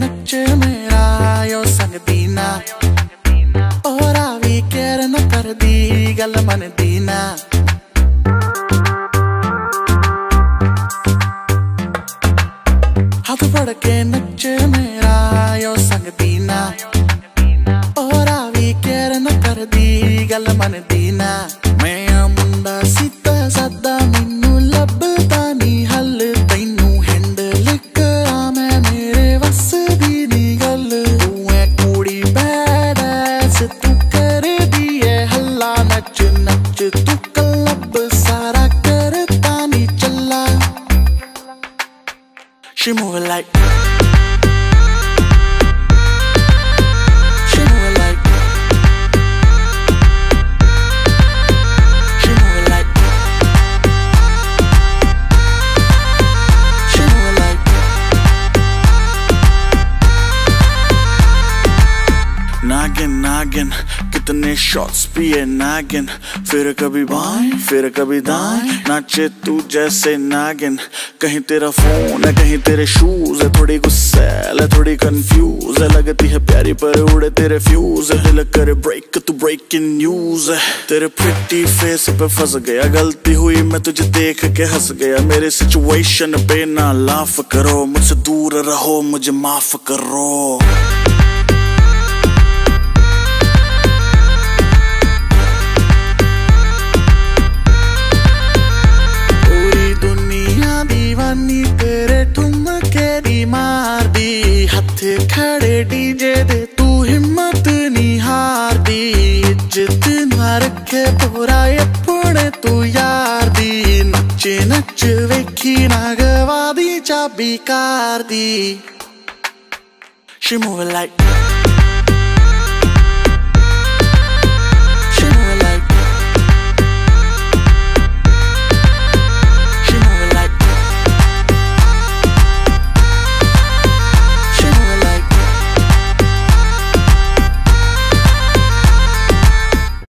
noche mera yo sangdina ora vi chiara na tardi galla manedina हाथ पड़ के नच मेरा यो संग दीना और आवी केर न कर दी गल मन दी She moving like She move like She like She like Noggin, noggin कितने शॉट्स पिए नागिन फिर कभी बाएँ, फिर कभी दाएँ। नाचे तू जैसे नागिन कहीं तेरा फ़ोन है, कहीं तेरे शूज़ है। थोड़ी गुस्सैल है थोड़ी कंफ्यूज है। लगती है प्यारी पर उड़े तेरे फ्यूज है। दिल करे ब्रेक तू ब्रेकिंग न्यूज़ है। तेरे प्रिटी फेस पे फंस गया। गलती हुई, मैं तुझे देख के हंस गया। मेरे सिचुएशन पे ना लाफ करो। मुझसे दूर रहो, मुझे माफ़ करो। लड़े डीजे दे तू हिम्मत नहीं हार दी इज्जत ना रखे तोरा अपने तू यार दी नच्चे नच वेखी ना गवा दी चाबी कार दी She move like